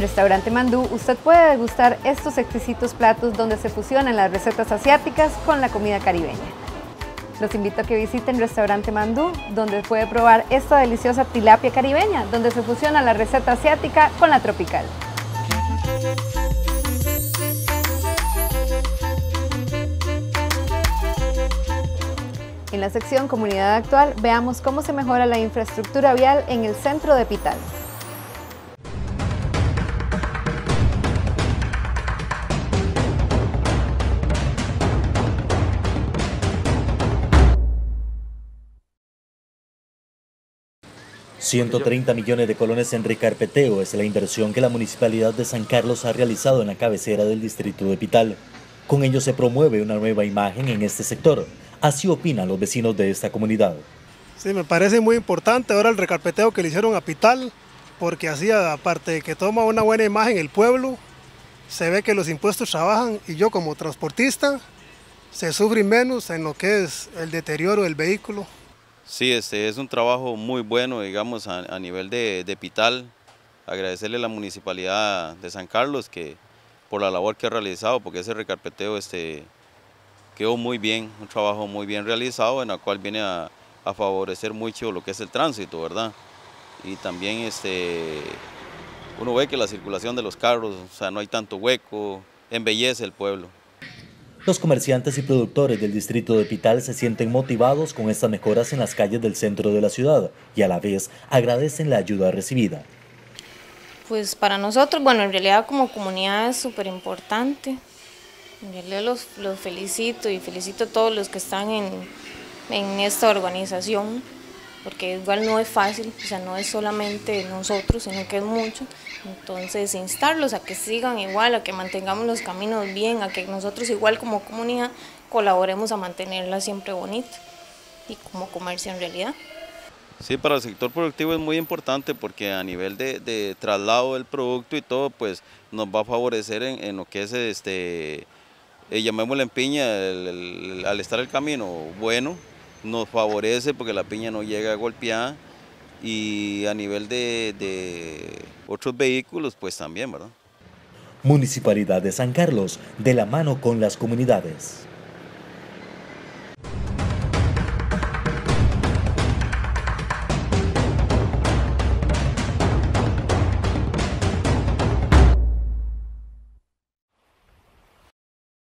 Restaurante Mandú, usted puede degustar estos exquisitos platos donde se fusionan las recetas asiáticas con la comida caribeña. Los invito a que visiten Restaurante Mandú, donde puede probar esta deliciosa tilapia caribeña, donde se fusiona la receta asiática con la tropical. En la sección Comunidad Actual veamos cómo se mejora la infraestructura vial en el centro de Pital. ...130 millones de colones en recarpeteo es la inversión que la Municipalidad de San Carlos ha realizado en la cabecera del distrito de Pital. Con ello se promueve una nueva imagen en este sector, Así opinan los vecinos de esta comunidad. Sí, me parece muy importante ahora el recarpeteo que le hicieron a Pital, porque así, aparte de que toma una buena imagen el pueblo, se ve que los impuestos trabajan y yo como transportista se sufre menos en lo que es el deterioro del vehículo. Sí, este es un trabajo muy bueno, digamos, a, nivel de, de, Pital. Agradecerle a la Municipalidad de San Carlos que por la labor que ha realizado, porque ese recarpeteo este, quedó muy bien, un trabajo muy bien realizado en el cual viene a, favorecer mucho lo que es el tránsito, ¿verdad? Y también este, uno ve que la circulación de los carros, o sea, no hay tanto hueco, embellece el pueblo. Los comerciantes y productores del distrito de Pital se sienten motivados con estas mejoras en las calles del centro de la ciudad y a la vez agradecen la ayuda recibida. Pues para nosotros, bueno, en realidad como comunidad es súper importante, yo los, los felicito y felicito a todos los que están en, en esta organización, porque igual no es fácil, o sea, no es solamente nosotros, sino que es mucho. Entonces, instarlos a que sigan igual, a que mantengamos los caminos bien, a que nosotros igual como comunidad colaboremos a mantenerla siempre bonita y como comercio en realidad. Sí, para el sector productivo es muy importante porque a nivel de, traslado del producto y todo, pues nos va a favorecer en, en lo que es este eh, llamémosle en piña, al estar el camino bueno, nos favorece porque la piña no llega a golpear y a nivel de, de otros vehículos pues también, ¿verdad? Municipalidad de San Carlos, de la mano con las comunidades.